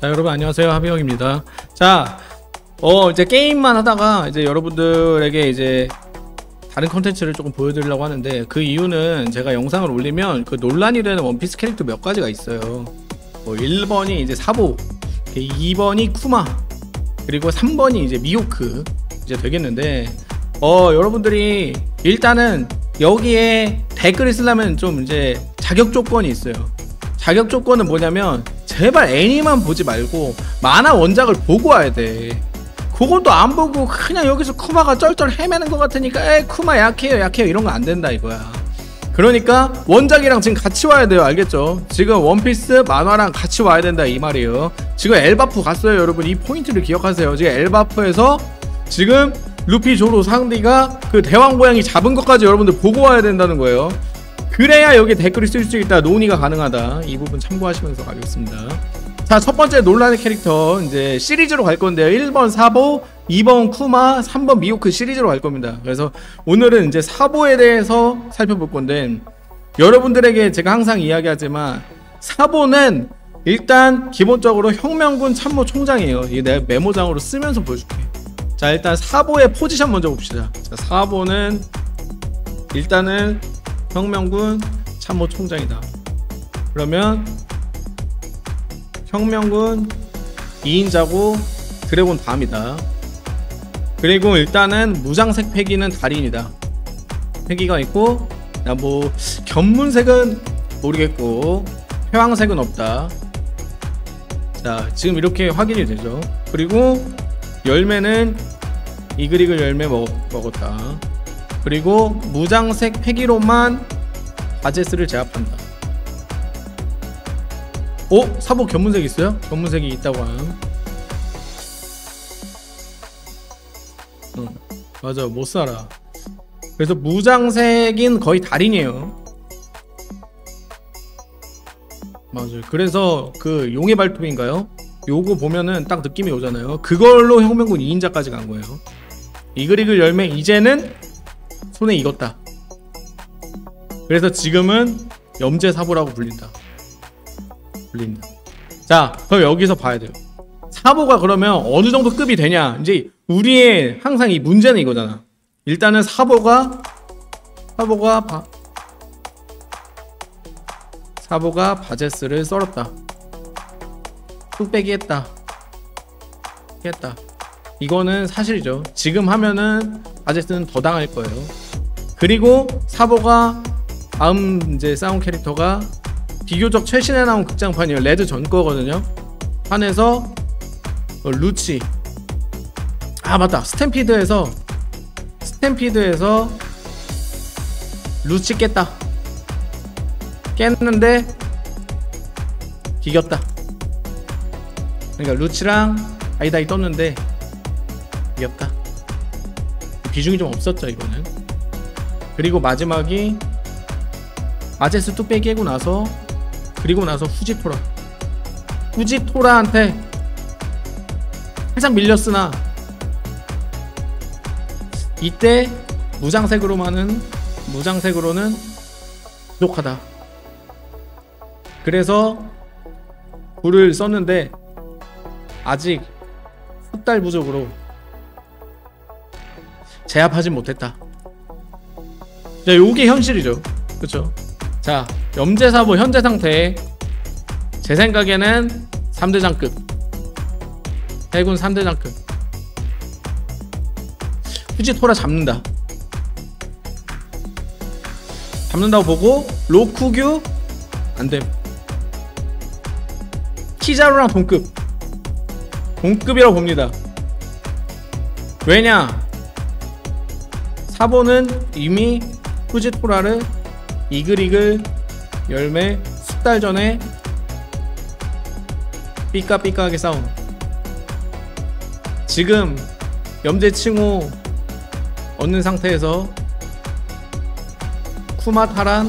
자 여러분 안녕하세요. 하비형입니다. 자 어 이제 게임만 하다가 이제 여러분들에게 이제 다른 컨텐츠를 조금 보여드리려고 하는데 그 이유는 제가 영상을 올리면 그 논란이 되는 원피스 캐릭터 몇 가지가 있어요. 뭐 1번이 이제 사보 2번이 쿠마 그리고 3번이 이제 미호크 이제 되겠는데 어 여러분들이 일단은 여기에 댓글을 쓰려면 좀 이제 자격 조건이 있어요. 자격 조건은 뭐냐면 제발 애니만 보지 말고 만화 원작을 보고 와야 돼. 그것도 안 보고 그냥 여기서 쿠마가 쩔쩔 헤매는 것 같으니까 에 쿠마 약해요 약해요 이런 거 안 된다 이거야. 그러니까 원작이랑 지금 같이 와야 돼요 알겠죠? 지금 원피스 만화랑 같이 와야 된다 이 말이에요. 지금 엘바프 갔어요 여러분 이 포인트를 기억하세요. 지금 엘바프에서 지금 루피 조로 상디가 그 대왕 고양이 잡은 것까지 여러분들 보고 와야 된다는 거예요. 그래야 여기 댓글이 쓸 수 있다. 논의가 가능하다. 이 부분 참고하시면서 가겠습니다. 자 첫 번째 논란의 캐릭터 이제 시리즈로 갈 건데요. 1번 사보 2번 쿠마 3번 미호크 시리즈로 갈 겁니다. 그래서 오늘은 이제 사보에 대해서 살펴볼 건데 여러분들에게 제가 항상 이야기하지만 사보는 일단 기본적으로 혁명군 참모 총장이에요. 이내 메모장으로 쓰면서 보여줄게. 자 일단 사보의 포지션 먼저 봅시다. 자 사보는 일단은 혁명군 참모 총장이다. 그러면 혁명군 2인자고 드래곤 밤이다. 그리고 일단은 무장색 패기는 달인이다. 패기가 있고 뭐 견문색은 모르겠고 회왕색은 없다. 자 지금 이렇게 확인이 되죠. 그리고 열매는 이글이글 열매 먹, 먹었다. 그리고 무장색 패기로만 바제스를 제압한다. 오? 사보 견문색 있어요? 견문색이 있다고 함. 응, 맞아 못 살아. 그래서 무장색인 거의 달인이에요. 맞아요. 그래서 그 용의 발톱인가요? 요거 보면은 딱 느낌이 오잖아요. 그걸로 혁명군 2인자까지 간 거예요. 이글이글 열매 이제는 손에 익었다. 그래서 지금은 염제사보라고 불린다. 불린다. 자, 그럼 여기서 봐야 돼요. 사보가 그러면 어느 정도 급이 되냐? 이제 우리의 항상 이 문제는 이거잖아. 일단은 사보가 사보가 바 사보가 바제스를 썰었다. 뚝배기 했다. 했다. 이거는 사실이죠. 지금 하면은 바제스는 더 당할 거예요. 그리고 사보가 다음 이제 싸운 캐릭터가 비교적 최신에 나온 극장판이에요. 레드 전 거거든요. 판에서 어, 루치. 아 맞다. 스탬피드에서 스탬피드에서 루치 깼다. 깼는데 이겼다. 그러니까 루치랑 아이다이 떴는데 이겼다. 비중이 좀 없었죠 이거는. 그리고 마지막이 아제스 뚝배기 깨고 나서 그리고 나서 후지토라. 후지토라한테 살짝 밀렸으나 이때 무장색으로만은 무장색으로는 부족하다. 그래서 불을 썼는데 아직 숫달 부족으로 제압하진 못했다 자 요게 현실이죠. 그쵸? 자 염제사보 현재 상태. 제 생각에는 3대장급 해군 3대장급 후지토라 잡는다. 잡는다고 보고 로쿠규 안됨. 키자루랑 동급. 동급이라고 봅니다. 왜냐? 사보는 이미 후지토라를 이글이글 열매 숙달 전에 삐까삐까하게 싸움 지금 염제 칭호 얻는 상태에서 쿠마타란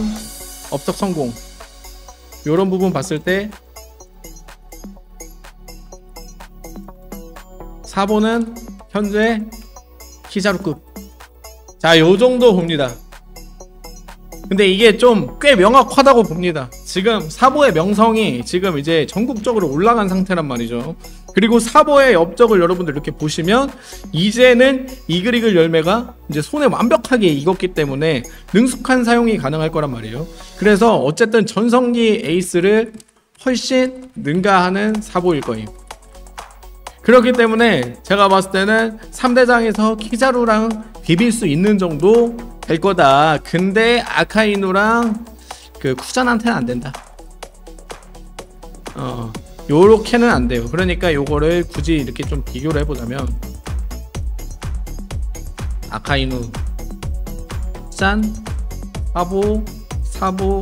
업적 성공. 요런 부분 봤을 때 사보는 현재 키자루급. 자 요정도 봅니다 근데 이게 좀 꽤 명확하다고 봅니다 지금 사보의 명성이 지금 이제 전국적으로 올라간 상태란 말이죠. 그리고 사보의 업적을 여러분들 이렇게 보시면 이제는 이글이글 열매가 이제 손에 완벽하게 익었기 때문에 능숙한 사용이 가능할 거란 말이에요. 그래서 어쨌든 전성기 에이스를 훨씬 능가하는 사보일 거예요. 그렇기 때문에 제가 봤을 때는 3대장에서 키자루랑 비빌 수 있는 정도 될 거다. 근데 아카이누랑 그 쿠잔한테는 안 된다. 어, 요렇게는 안 돼요. 그러니까 요거를 굳이 이렇게 좀 비교를 해보자면 아카이누, 짠, 사보, 사보,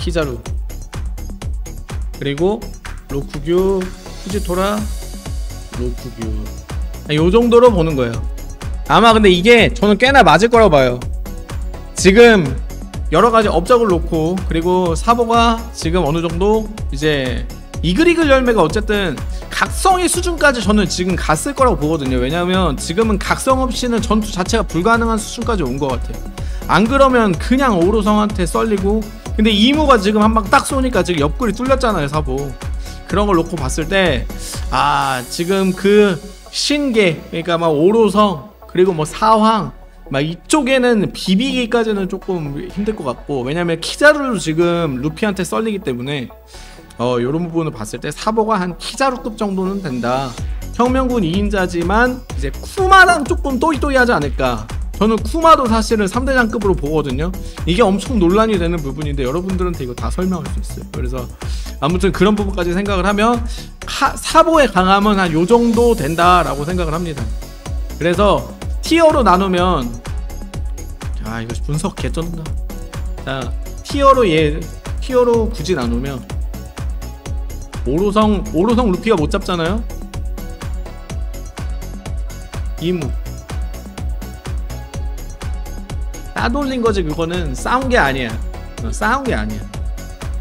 키자루 그리고 로쿠규, 후지토라, 로쿠규 요 정도로 보는 거예요. 아마 근데 이게 저는 꽤나 맞을 거라고 봐요. 지금 여러 가지 업적을 놓고 그리고 사보가 지금 어느 정도 이제 이글이글 열매가 어쨌든 각성의 수준까지 저는 지금 갔을 거라고 보거든요. 왜냐하면 지금은 각성 없이는 전투 자체가 불가능한 수준까지 온 것 같아요. 안 그러면 그냥 오로성한테 썰리고 근데 이무가 지금 한 방 딱 쏘니까 지금 옆구리 뚫렸잖아요 사보 그런 걸 놓고 봤을 때 아 지금 그 신계 그러니까 막 오로성 그리고 뭐 사황 막 이쪽에는 비비기까지는 조금 힘들 것 같고 왜냐면 키자루도 지금 루피한테 썰리기 때문에 어 요런 부분을 봤을 때 사보가 한 키자루급 정도는 된다. 혁명군 2인자지만 이제 쿠마랑 조금 또이또이하지 않을까. 저는 쿠마도 사실은 3대장급으로 보거든요. 이게 엄청 논란이 되는 부분인데 여러분들한테 이거 다 설명할 수 있어요. 그래서 아무튼 그런 부분까지 생각을 하면 하, 사보의 강함은 한 요 정도 된다라고 생각을 합니다. 그래서 티어로 나누면 아 이거 분석 개쩐다. 자 티어로 얘 티어로 굳이 나누면 오로성 오로성 루피가 못 잡잖아요? 이무. 따돌린 거지 그거는. 싸운 게 아니야. 어, 싸운 게 아니야.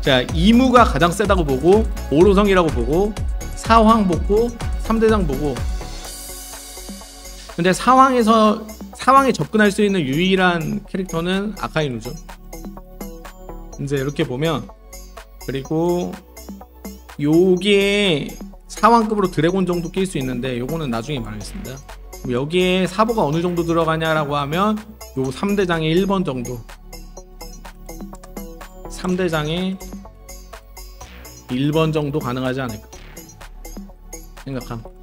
자 이무가 가장 세다고 보고 오로성이라고 보고 사황 보고 3대장 보고 근데 사황에서 사황에 접근할 수 있는 유일한 캐릭터는 아카이누죠. 이제 이렇게 보면 그리고 요게 사왕급으로 드래곤 정도 낄 수 있는데 요거는 나중에 말하겠습니다. 여기에 사보가 어느 정도 들어가냐라고 하면 요 3대장의 1번 정도. 3대장의 1번 정도 가능하지 않을까 생각함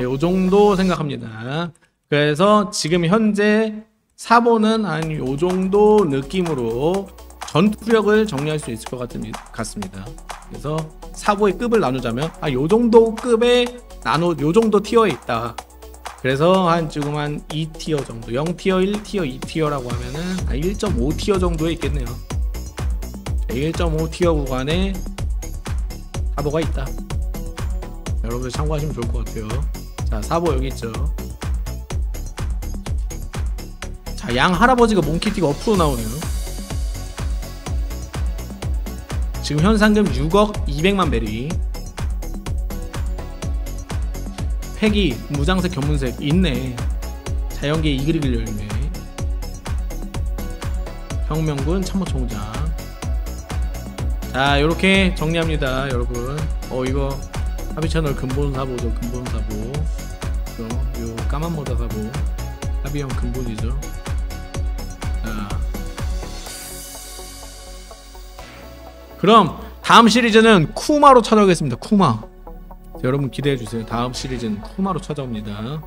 네, 요 정도 생각합니다. 그래서 지금 현재 사보는 한요 정도 느낌으로 전투력을 정리할 수 있을 것 같습니다. 그래서 사보의 급을 나누자면 아 요 정도 급의 나누 요 정도 티어에 있다. 그래서 한 지금 한 2티어 정도 0티어 1티어 2티어라고 하면은 한 1.5티어 정도에 있겠네요. 1.5티어 구간에 사보가 있다. 여러분들 참고하시면 좋을 것 같아요 자 사보 여기 있죠. 자 양 할아버지가 몽키티가 어프로 나오네요. 지금 현 상금 6억 200만 베리. 팩이 무장색 견문색 있네. 자연계 이글이글 열매 혁명군 참모총장. 자 요렇게 정리합니다 여러분. 어 이거 하비채널 근본사보죠 근본사보 요 까만 모자 사보 하비형 근본이죠. 자. 그럼 다음 시리즈는 쿠마로 찾아오겠습니다. 쿠마. 여러분 기대해주세요. 다음 시리즈는 쿠마로 찾아옵니다